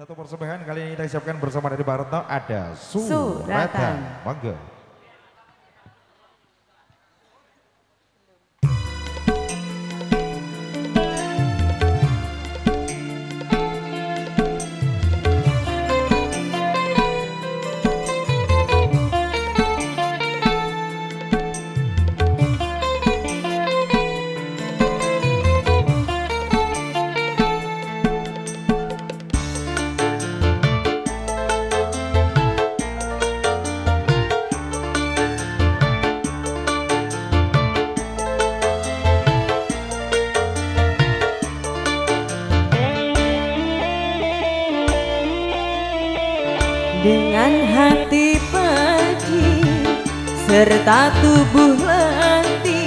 Satu persembahan kali ini kita siapkan bersama dari Baratno ada suratan. Suratan. Mangga. dengan hati pagi serta tubuh letih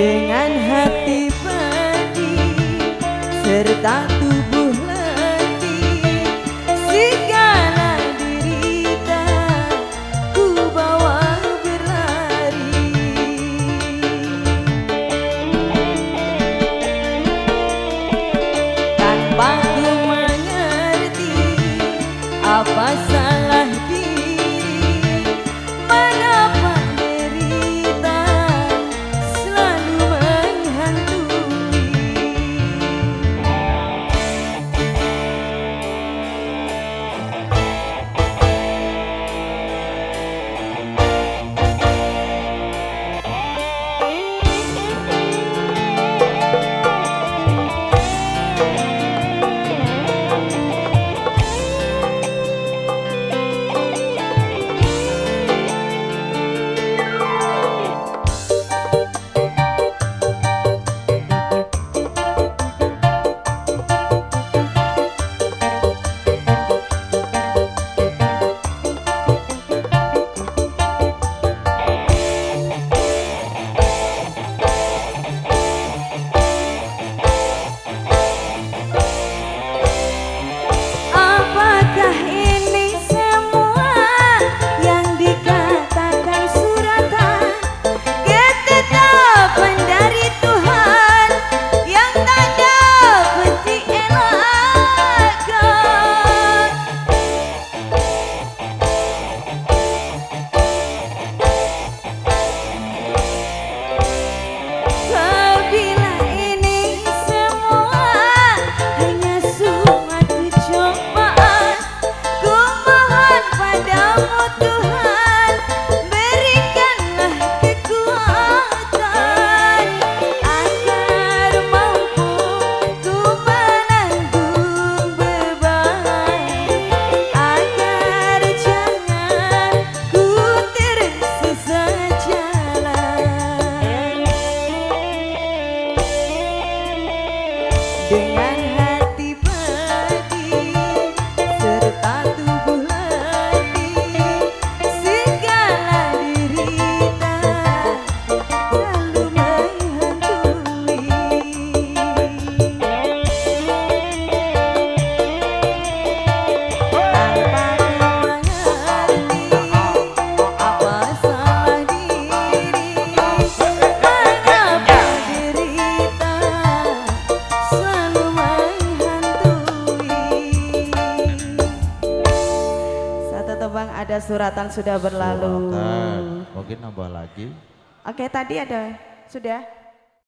dengan hati pedih serta yeah. ada suratan sudah berlalu. Suratan. Mungkin nambah lagi. Oke, tadi ada sudah.